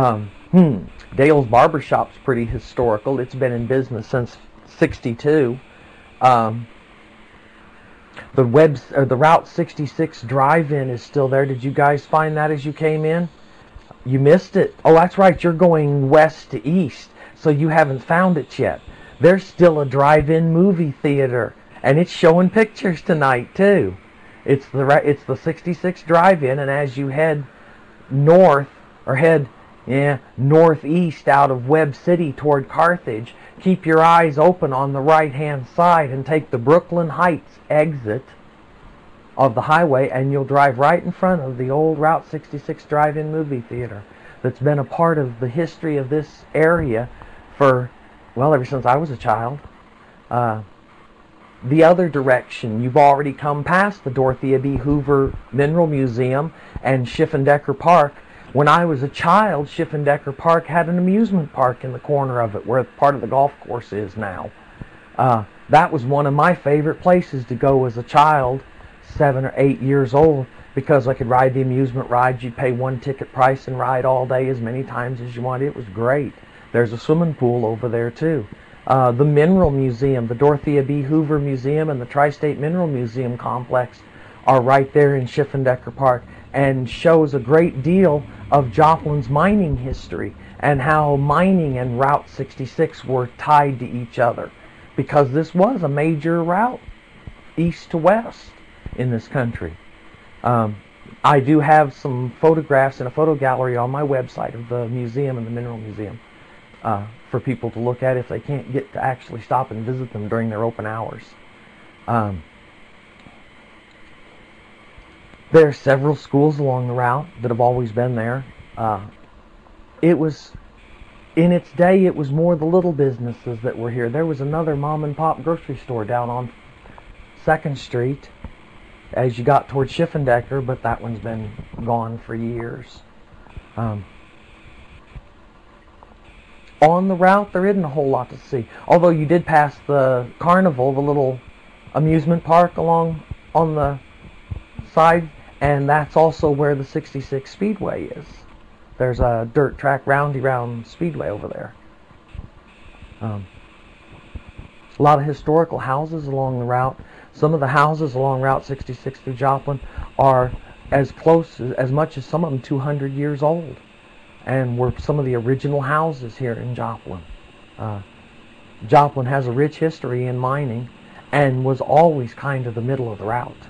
Um, hmm, Dale's Barbershop's pretty historical. It's been in business since 62. Um, the webs or the Route 66 drive-in is still there. Did you guys find that as you came in? You missed it. Oh, that's right. You're going west to east, so you haven't found it yet. There's still a drive-in movie theater, and it's showing pictures tonight too. It's the it's the 66 drive-in, and as you head north or head yeah, northeast out of Webb City toward Carthage, keep your eyes open on the right-hand side and take the Brooklyn Heights exit of the highway, and you'll drive right in front of the old Route 66 drive-in movie theater that's been a part of the history of this area for, well, ever since I was a child. Uh, the other direction, you've already come past the Dorothea B. Hoover Mineral Museum and Schifferdecker Park. When I was a child, Schifferdecker Park had an amusement park in the corner of it where part of the golf course is now. Uh, that was one of my favorite places to go as a child, seven or eight years old, because I could ride the amusement rides. You'd pay one ticket price and ride all day as many times as you wanted. It was great. There's a swimming pool over there too. Uh, the Mineral Museum, the Dorothea B. Hoover Museum, and the Tri-State Mineral Museum complex are right there in Schifferdecker Park and shows a great deal of Joplin's mining history and how mining and Route 66 were tied to each other because this was a major route east to west in this country. Um, I do have some photographs in a photo gallery on my website of the museum and the Mineral Museum uh, for people to look at if they can't get to actually stop and visit them during their open hours. Um, there are several schools along the route that have always been there. Uh, it was, in its day, it was more the little businesses that were here. There was another mom and pop grocery store down on 2nd Street as you got towards Schifferdecker, but that one's been gone for years. Um, on the route, there isn't a whole lot to see. Although you did pass the carnival, the little amusement park along on the side and that's also where the 66 Speedway is. There's a dirt track roundy round speedway over there. Um, a lot of historical houses along the route. Some of the houses along Route 66 through Joplin are as close, as much as some of them 200 years old. And were some of the original houses here in Joplin. Uh, Joplin has a rich history in mining and was always kind of the middle of the route.